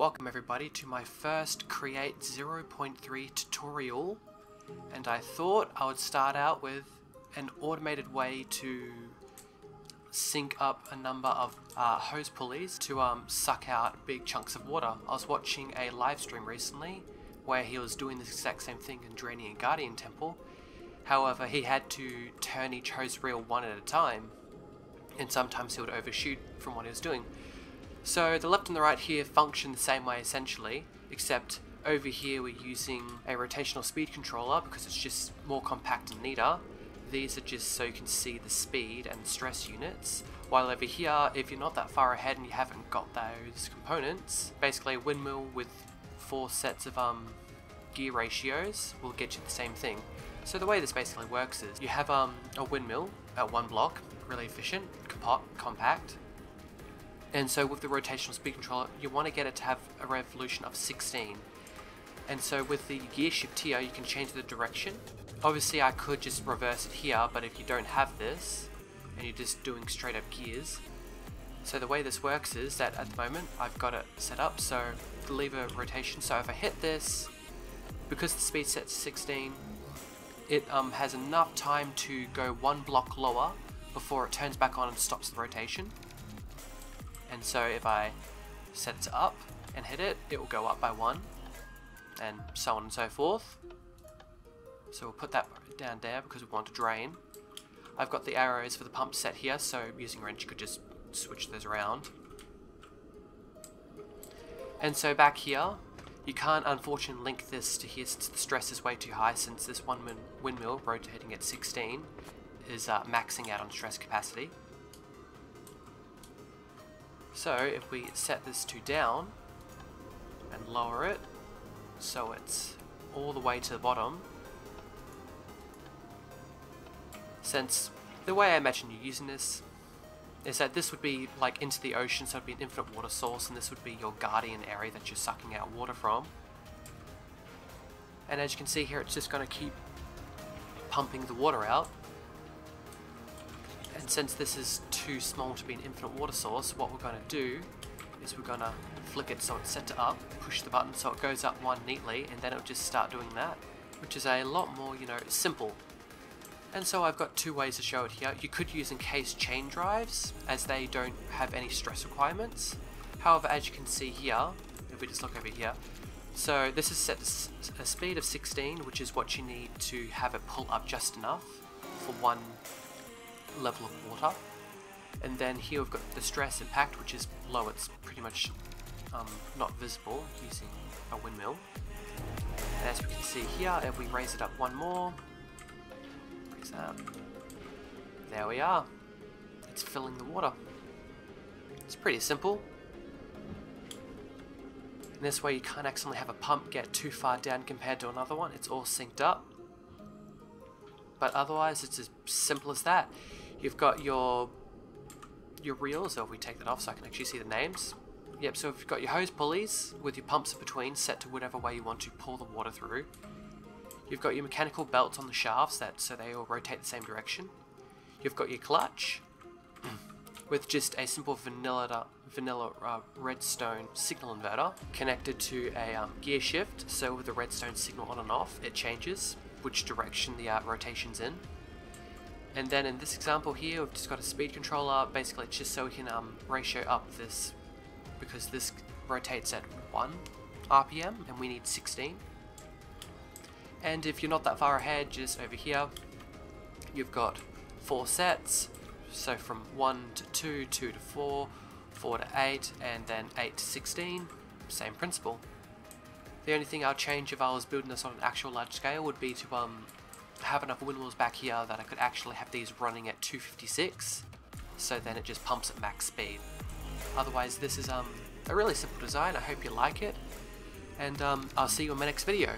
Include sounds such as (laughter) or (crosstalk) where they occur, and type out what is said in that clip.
Welcome everybody to my first Create 0.3 tutorial and I thought I would start out with an automated way to sync up a number of uh, hose pulleys to um, suck out big chunks of water. I was watching a live stream recently where he was doing the exact same thing in draining a Guardian Temple. However, he had to turn each hose reel one at a time and sometimes he would overshoot from what he was doing. So the left and the right here function the same way essentially, except over here we're using a rotational speed controller because it's just more compact and neater. These are just so you can see the speed and stress units. While over here, if you're not that far ahead and you haven't got those components, basically a windmill with four sets of um, gear ratios will get you the same thing. So the way this basically works is you have um, a windmill at one block, really efficient, compact, and so with the rotational speed controller, you want to get it to have a revolution of 16. And so with the gear shift here, you can change the direction. Obviously I could just reverse it here, but if you don't have this, and you're just doing straight up gears, so the way this works is that at the moment I've got it set up so the lever rotation, so if I hit this, because the speed set's 16, it um, has enough time to go one block lower before it turns back on and stops the rotation. And so if I set it up and hit it, it will go up by one, and so on and so forth. So we'll put that down there because we want to drain. I've got the arrows for the pump set here, so using wrench you could just switch those around. And so back here, you can't unfortunately link this to here since the stress is way too high since this one windmill rotating at 16 is uh, maxing out on stress capacity. So if we set this to down and lower it so it's all the way to the bottom, since the way I imagine you using this is that this would be like into the ocean, so it'd be an infinite water source, and this would be your guardian area that you're sucking out water from. And as you can see here, it's just going to keep pumping the water out And since this is too small to be an infinite water source, what we're going to do is we're going to flick it so it's set to up, push the button so it goes up one neatly, and then it'll just start doing that, which is a lot more, you know, simple. And so I've got two ways to show it here. You could use encased chain drives, as they don't have any stress requirements. However, as you can see here, if we just look over here, so this is set to a speed of 16, which is what you need to have it pull up just enough for one level of water. And then here we've got the stress impact, which is low. It's pretty much um, not visible using a windmill. And as we can see here, if we raise it up one more, up, there we are. It's filling the water. It's pretty simple. And this way you can't accidentally have a pump get too far down compared to another one. It's all synced up. But otherwise, it's as simple as that. You've got your your reels, so if we take that off so I can actually see the names. Yep, so if you've got your hose pulleys with your pumps in between set to whatever way you want to pull the water through. You've got your mechanical belts on the shafts that so they all rotate the same direction. You've got your clutch (clears throat) with just a simple vanilla vanilla uh, redstone signal inverter connected to a um, gear shift. So with the redstone signal on and off, it changes which direction the uh, rotation's in. And then in this example here, we've just got a speed controller. Basically, just so we can um, ratio up this because this rotates at 1 RPM and we need 16. And if you're not that far ahead, just over here, you've got four sets. So from 1 to 2, 2 to 4, 4 to 8, and then 8 to 16. Same principle. The only thing I'd change if I was building this on an actual large scale would be to um, have enough windmills back here that I could actually have these running at 256 so then it just pumps at max speed. Otherwise this is um, a really simple design, I hope you like it and um, I'll see you in my next video.